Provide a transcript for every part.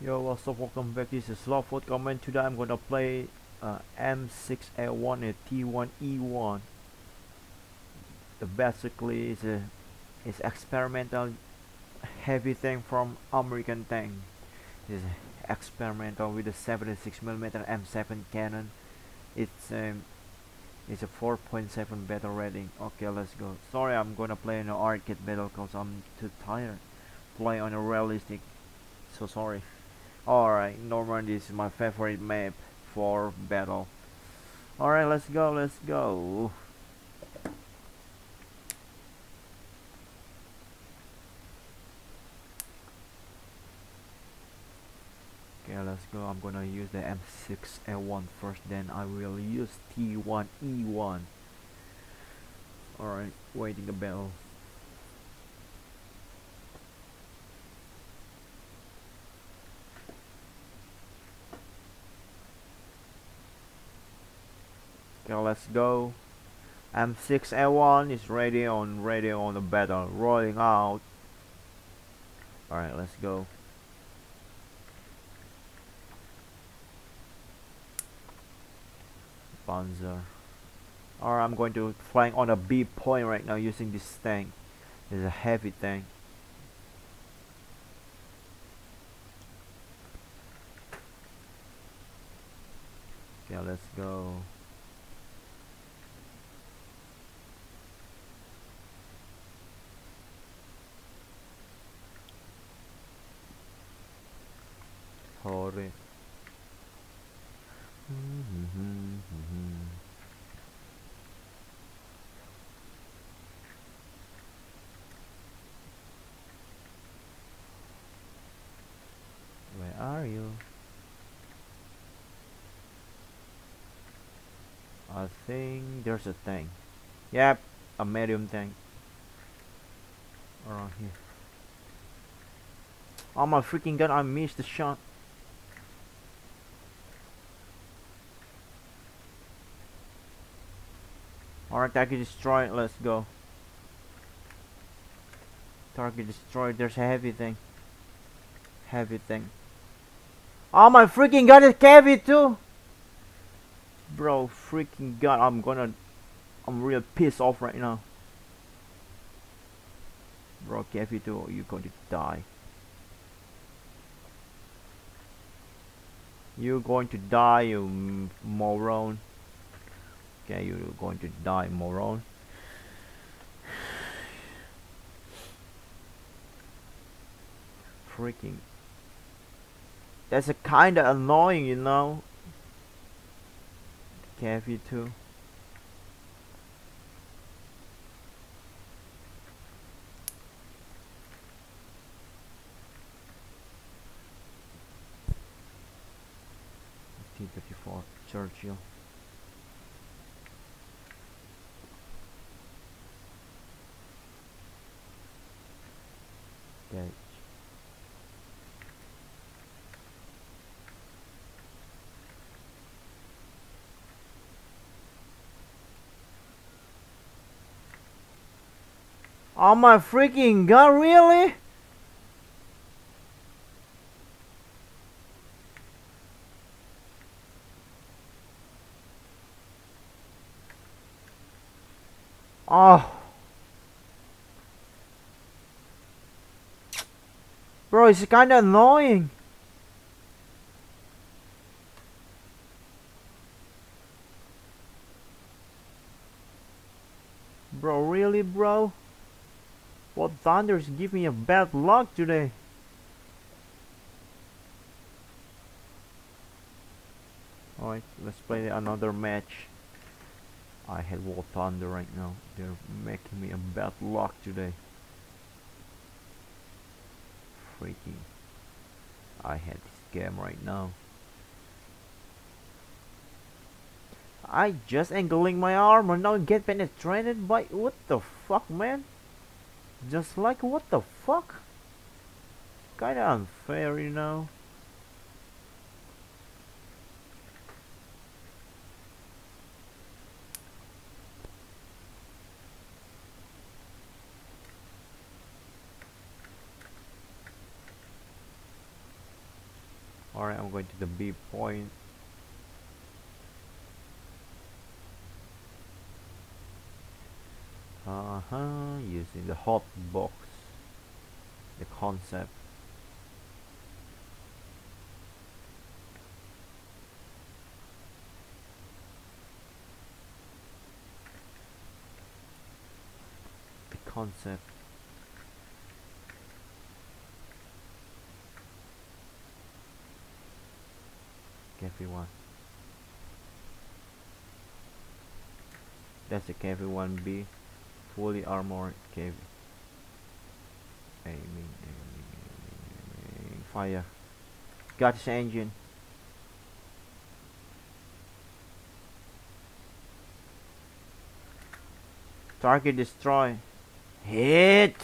Yo, what's up? Welcome back. This is SlavVodkaMan. Today I'm gonna play uh, M6A1 and T1E1. The basically is a is experimental heavy tank from American Tank. It's experimental with a 76mm M7 cannon. It's um, it's a 4.7 battle rating. Okay, let's go. Sorry, I'm gonna play in an arcade battle because I'm too tired. Play on a realistic. So sorry. Alright, Normandy is my favorite map for battle. Alright, let's go, let's go. Okay, let's go. I'm gonna use the M6A1 first, then I will use T1E1. Alright, waiting a bell. Okay, let's go. M6A1 is ready on ready on the battle, rolling out. Alright, let's go. Panzer. Alright, I'm going to flank on a B point right now using this tank. It's a heavy tank. Okay, let's go. Hold it. Where are you? I think there's a thing. Yep, a medium thing. Around here. Oh my freaking god, I missed the shot. Alright, target destroyed, let's go. Target destroyed, there's a heavy thing. Heavy thing. Oh my freaking god, it's heavy too! Bro, freaking god, I'm gonna... I'm real pissed off right now. Bro, too, you're going to die. You're going to die, you moron. Okay, you're going to die, moron. Freaking. That's a kinda annoying, you know. Cavi too. T-34 Churchill. Okay. Oh my freaking god, really? Oh. Bro, it's kinda annoying. Bro, really, bro? What thunders give me a bad luck today? Alright, let's play another match. I had War Thunder right now. They're making me a bad luck today. Freaking. I had this game right now. I just angling my armor now get penetrated by what the fuck man? Just like what the fuck? Kinda unfair, you know. Alright, I'm going to the B point. Uh-huh, using the hot box, the concept. The concept KV1 that's the KV1B fully armored KV aiming, aiming, aiming, aiming. fire. Got his engine. Target destroy. Hit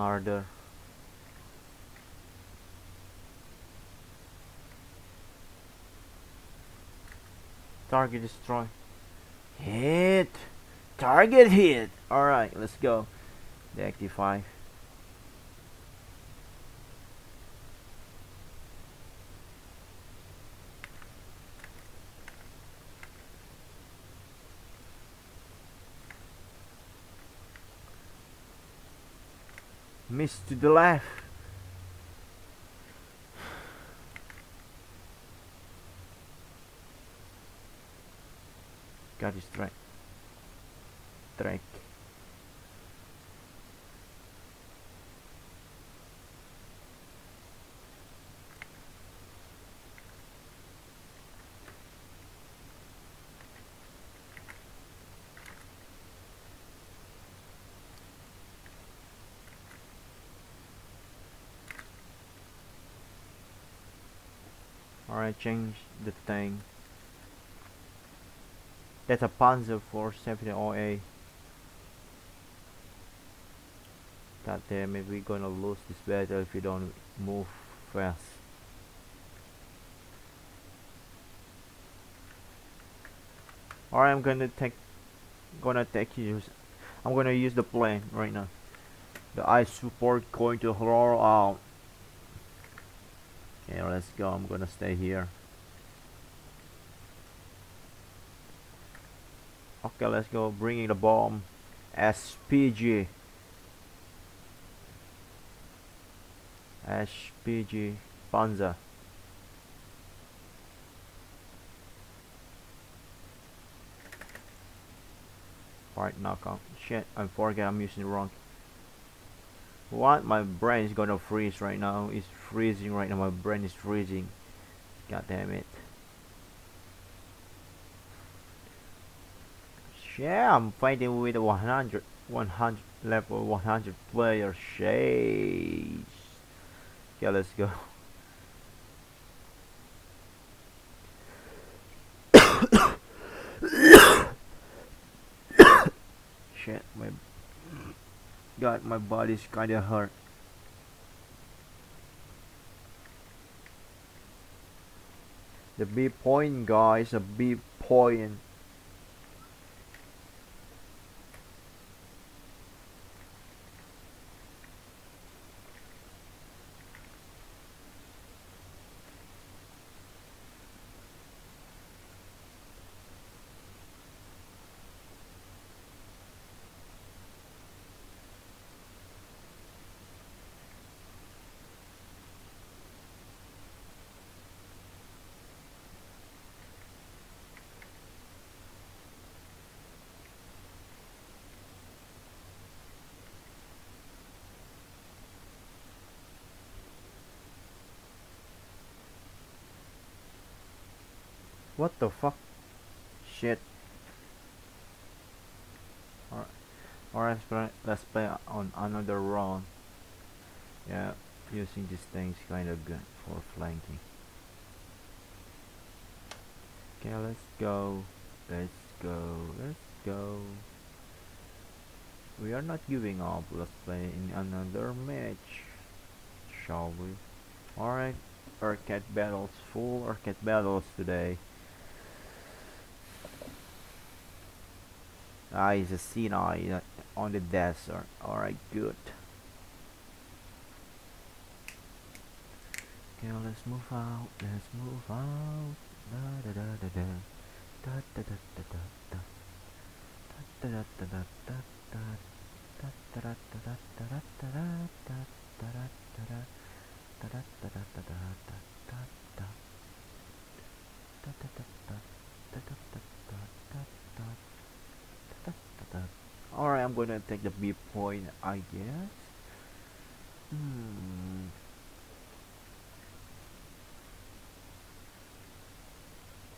murder target destroy. Hit. Target hit. Alright let's go. The active 5 Missed to the left. God is straight. Straight. Alright, change the thing. That's a Panzer Force 70 OA. God damn it, uh, we're gonna lose this battle if we don't move fast. Alright, I'm gonna take gonna take use I'm gonna use the plane right now. The ice support going to roll out. Okay, let's go. I'm gonna stay here. Okay, let's go. Bringing the bomb. SPG. SPG Panzer. Right, knockout. Shit, I forget I'm using the wrong what? My brain is gonna freeze right now. It's freezing right now. My brain is freezing. God damn it. Yeah, I'm fighting with 100, 100 level 100 player shades. Yeah, let's go. Shit, my God, my body's kinda hurt. The B point, guys, a B point. What the fuck? Shit. Alright, alright let's play, on another round. Yeah, using these things kind of good for flanking. Okay, let's go. Let's go. Let's go. We are not giving up. Let's play in another match. Shall we? Alright. Arcade battles. Full arcade battles today. Ah, it's a Sinai uh, on the desert. Alright, good. Okay, let's move out. Let's move out. Da da da da da. Da da da da da da. Da da da da da da. Da da da da da da da da da da da da da. Da da da da da da da da da. Da da da da da da da da da da. Alright, I'm gonna take the B point, I guess. Hmm.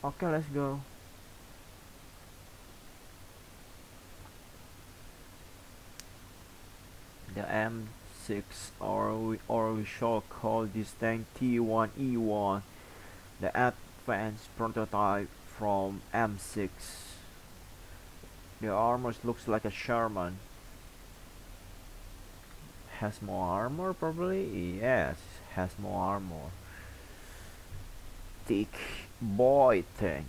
Okay, let's go. The M6 or we, or we shall call this tank T1E1 the advanced prototype from M6 the armor looks like a Sherman. Has more armor probably? Yes, has more armor. Thick boy thing.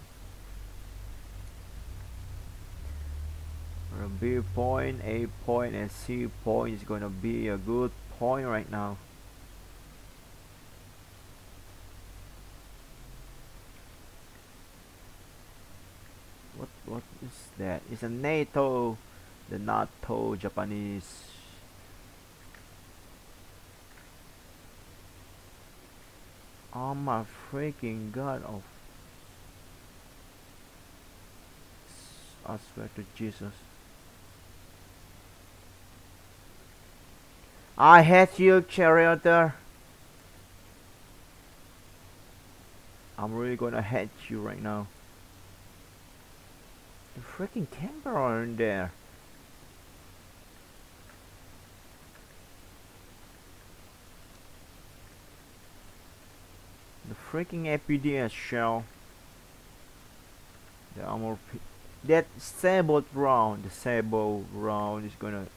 B point, A point, and C point is gonna be a good point right now. What is that? It's a NATO, the NATO Japanese. Oh my freaking god! Of I swear to Jesus. I hate you, charioteer. I'm really gonna hate you right now. The freaking camera in there. The freaking APDS shell. The armor. That sabot round, the sabot round is gonna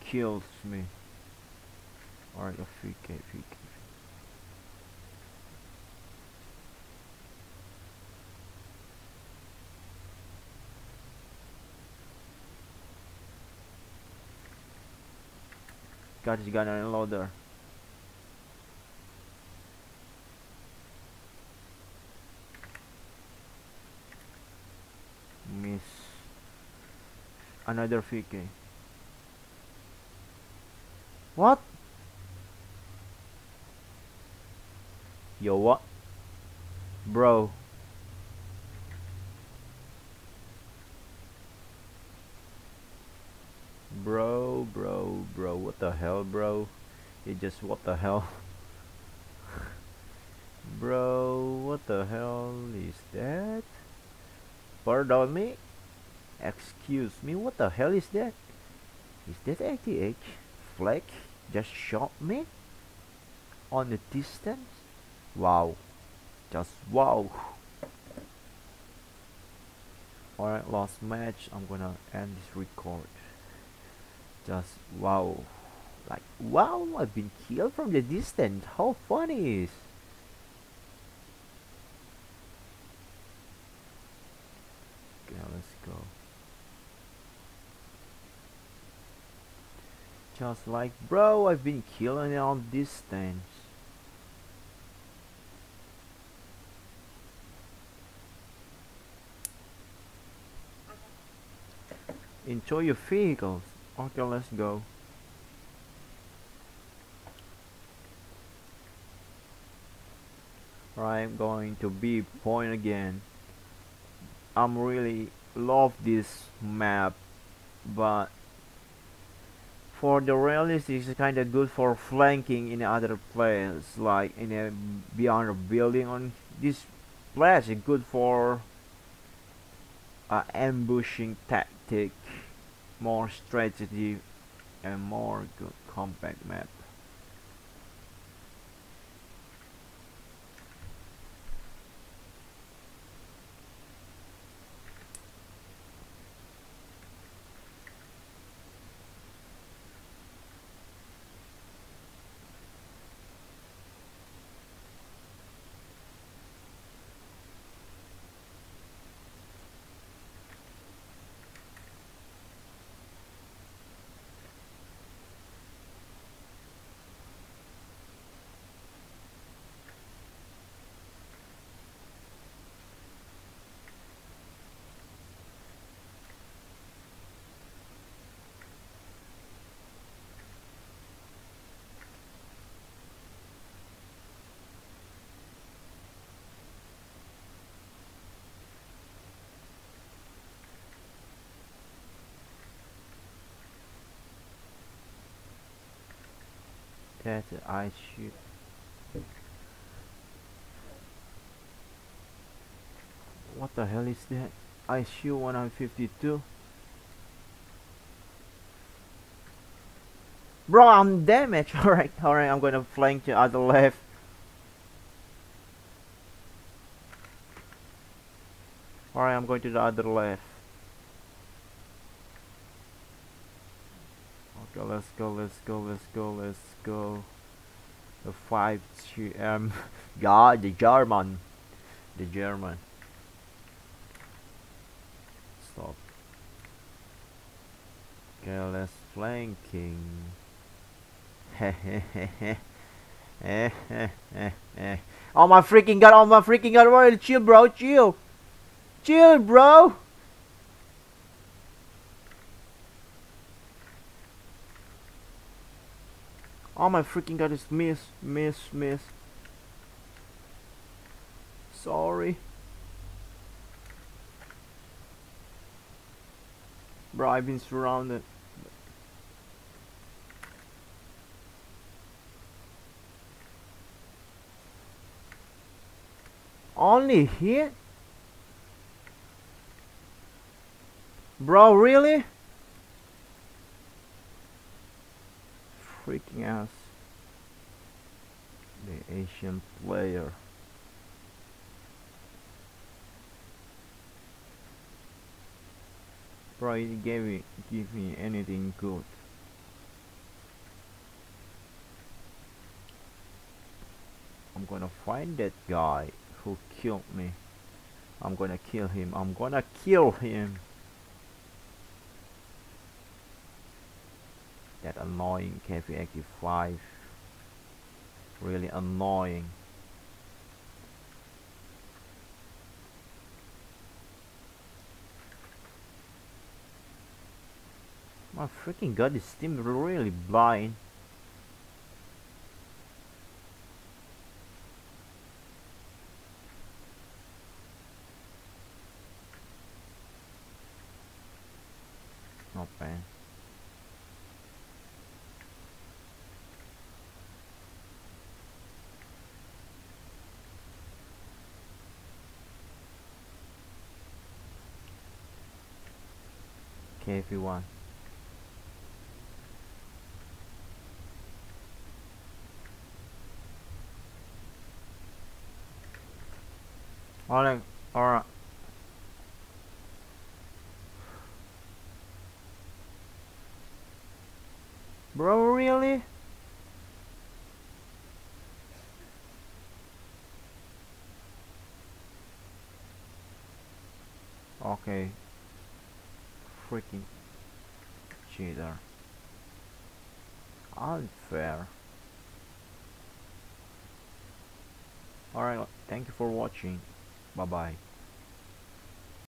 kill me. Alright, a VK. got his gun and loader. Miss another VK. What? Yo, what? Bro. Bro, bro, bro, what the hell, bro? You just, what the hell? bro, what the hell is that? Pardon me? Excuse me, what the hell is that? Is that ATH? Fleck just shot me? On the distance? Wow. Just wow. Alright, last match. I'm gonna end this record just wow. Like wow I've been killed from the distance. How funny is okay let's go. Just like bro I've been killing on distance. Enjoy your vehicles Okay, let's go. I'm going to B point again. I'm really love this map, but for the realist it's kind of good for flanking in other players, like in a beyond a building on this place, is good for uh, ambushing tactic more strategy and more good compact map That's I shoot. What the hell is that? I shoot 152. Bro, I'm damaged. Alright, alright, I'm gonna flank to the other left. Alright, I'm going to the other left. Go, let's go, let's go, let's go, let's go. The 5 GM. Um, god, the German. The German. Stop. Let's flanking. oh my freaking god, oh my freaking god, Royal chill bro, chill. Chill bro. Oh my freaking god, it's miss, miss, miss. Sorry. Bro, I've been surrounded. Only here? Bro, really? Freaking ass. The Asian player. Bro he gave give me anything good. I'm gonna find that guy who killed me. I'm gonna kill him. I'm gonna kill him that annoying KV85 really annoying. My freaking god this team really blind not bad want alright alright bro really? Okay. Freaking cheater. Unfair. Alright, thank you for watching. Bye bye.